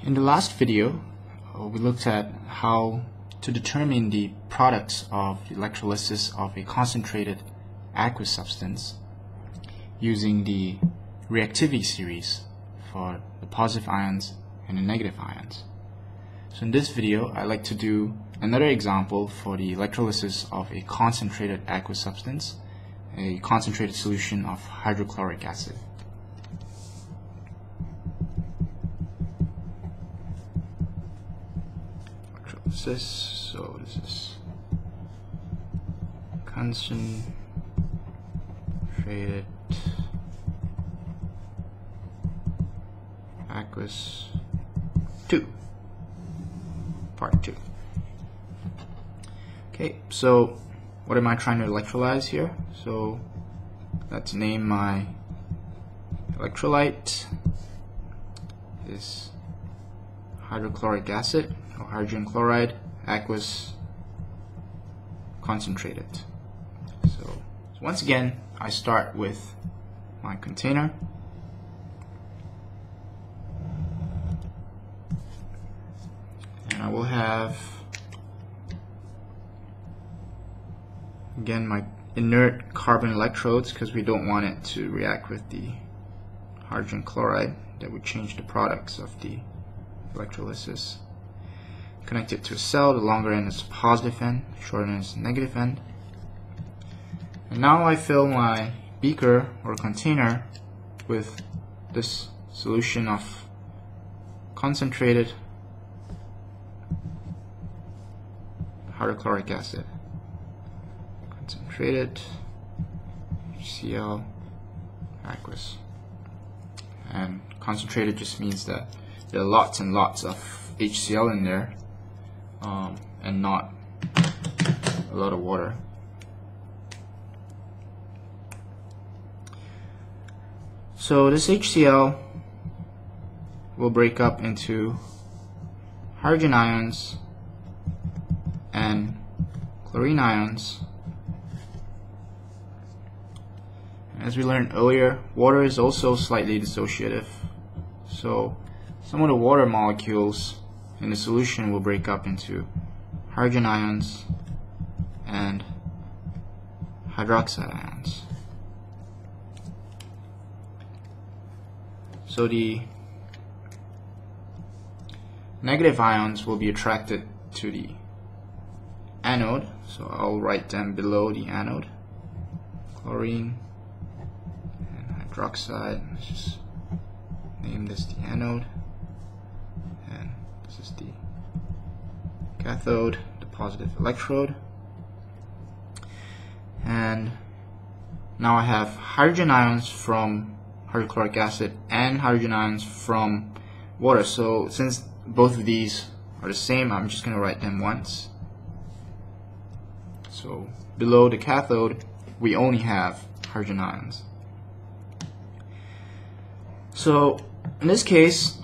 In the last video, uh, we looked at how to determine the products of electrolysis of a concentrated aqueous substance using the reactivity series for the positive ions and the negative ions. So in this video, I'd like to do another example for the electrolysis of a concentrated aqueous substance, a concentrated solution of hydrochloric acid. Electrolysis, so this is concentrated aqueous 2 part 2 okay so what am I trying to electrolyze here? So let's name my electrolyte. Is hydrochloric acid hydrogen chloride aqueous concentrated. So, so once again I start with my container. And I will have again my inert carbon electrodes because we don't want it to react with the hydrogen chloride that would change the products of the electrolysis connect it to a cell the longer end is positive end shorter end is negative end and now I fill my beaker or container with this solution of concentrated hydrochloric acid. Concentrated HCl aqueous. And concentrated just means that there are lots and lots of HCl in there um, and not a lot of water. So this HCl will break up into hydrogen ions and chlorine ions. As we learned earlier, water is also slightly dissociative. So some of the water molecules in the solution will break up into hydrogen ions and hydroxide ions. So the negative ions will be attracted to the anode. So I'll write them below the anode. Chlorine and hydroxide. Let's just name this the anode. and this is the cathode the positive electrode. And now I have hydrogen ions from hydrochloric acid and hydrogen ions from water. So since both of these are the same I'm just gonna write them once. So below the cathode, we only have hydrogen ions. So in this case,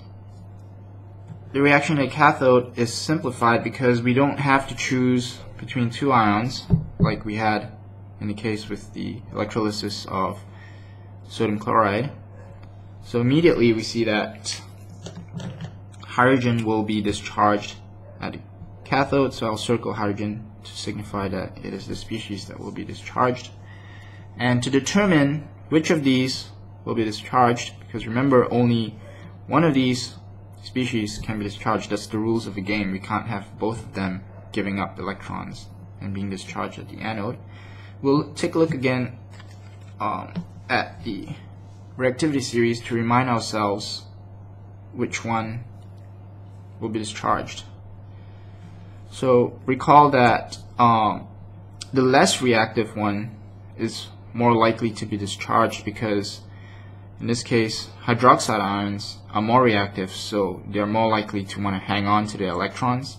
the reaction at cathode is simplified because we don't have to choose between two ions like we had in the case with the electrolysis of sodium chloride. So immediately we see that hydrogen will be discharged at the cathode, so I'll circle hydrogen to signify that it is the species that will be discharged. And to determine which of these will be discharged, because remember only one of these species can be discharged. That's the rules of the game. We can't have both of them giving up electrons and being discharged at the anode. We'll take a look again um, at the reactivity series to remind ourselves which one will be discharged. So recall that um, the less reactive one is more likely to be discharged because in this case hydroxide ions are more reactive so they're more likely to want to hang on to their electrons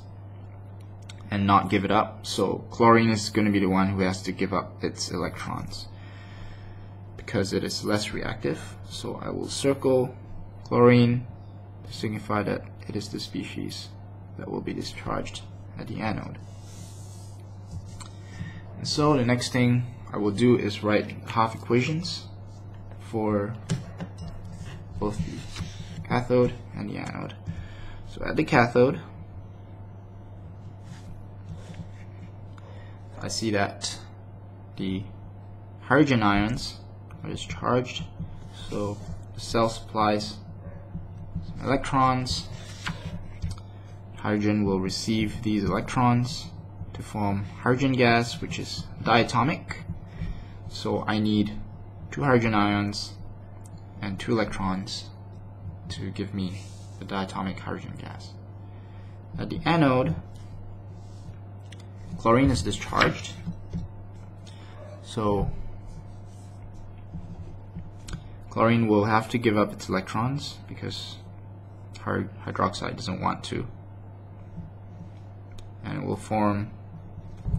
and not give it up so chlorine is going to be the one who has to give up its electrons because it is less reactive so I will circle chlorine to signify that it is the species that will be discharged at the anode. And so the next thing I will do is write half equations for both the cathode and the anode. So at the cathode, I see that the hydrogen ions are discharged, so the cell supplies electrons. Hydrogen will receive these electrons to form hydrogen gas, which is diatomic. So I need two hydrogen ions and two electrons to give me the diatomic hydrogen gas. At the anode, chlorine is discharged. So chlorine will have to give up its electrons because hydroxide doesn't want to. And it will form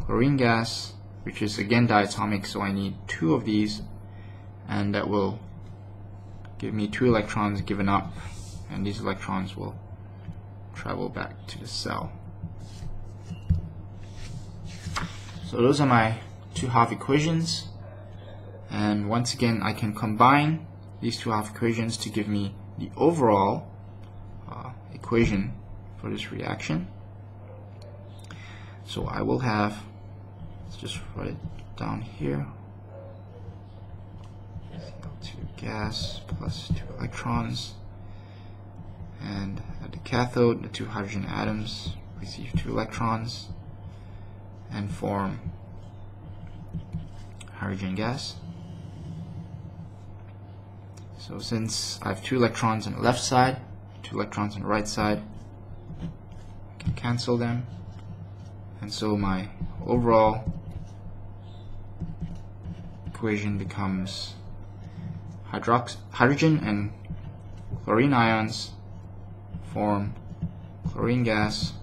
chlorine gas, which is again diatomic, so I need two of these, and that will give me two electrons given up, and these electrons will travel back to the cell. So those are my two half equations, and once again I can combine these two half equations to give me the overall uh, equation for this reaction. So I will have, let's just write it down here. Cl2 gas plus two electrons. And at the cathode, the two hydrogen atoms receive two electrons and form hydrogen gas. So since I have two electrons on the left side, two electrons on the right side, I can cancel them and so my overall equation becomes hydrogen and chlorine ions form chlorine gas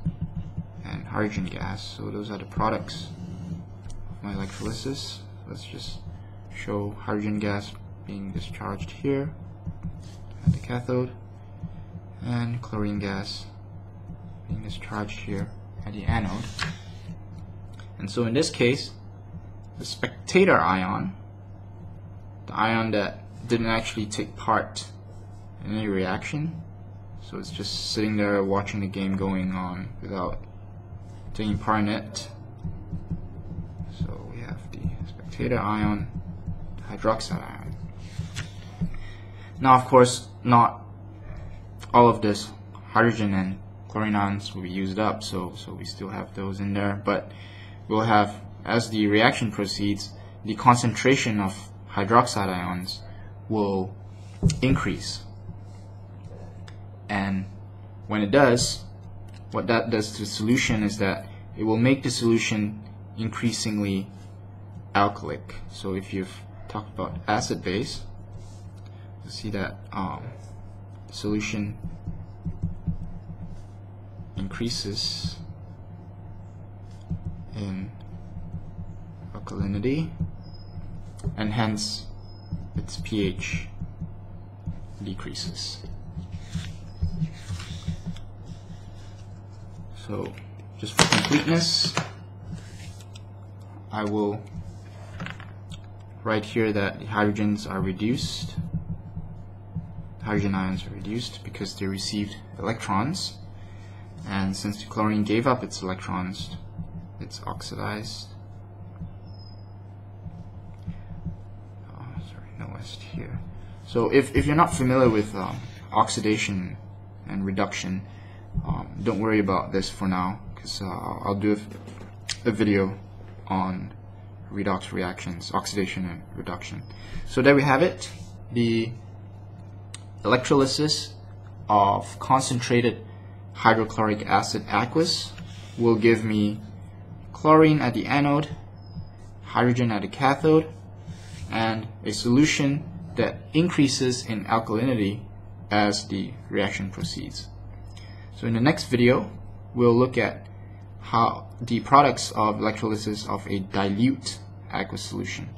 and hydrogen gas. So those are the products of my electrolysis. Let's just show hydrogen gas being discharged here at the cathode and chlorine gas being discharged here at the anode. And so in this case, the spectator ion, the ion that didn't actually take part in any reaction, so it's just sitting there watching the game going on without taking part in it. So we have the spectator ion, hydroxide ion. Now of course not all of this hydrogen and chlorine ions will be used up, so so we still have those in there, but we'll have, as the reaction proceeds, the concentration of hydroxide ions will increase. And when it does, what that does to the solution is that it will make the solution increasingly alkalic. So if you've talked about acid base, you see that um, solution increases in alkalinity and hence its pH decreases. So just for completeness, I will write here that the hydrogens are reduced. Hydrogen ions are reduced because they received electrons. And since the chlorine gave up its electrons it's oxidized. Here. So if, if you're not familiar with um, oxidation and reduction, um, don't worry about this for now because uh, I'll do a, a video on redox reactions, oxidation and reduction. So there we have it, the electrolysis of concentrated hydrochloric acid aqueous will give me chlorine at the anode, hydrogen at the cathode, and a solution that increases in alkalinity as the reaction proceeds. So in the next video, we'll look at how the products of electrolysis of a dilute aqueous solution.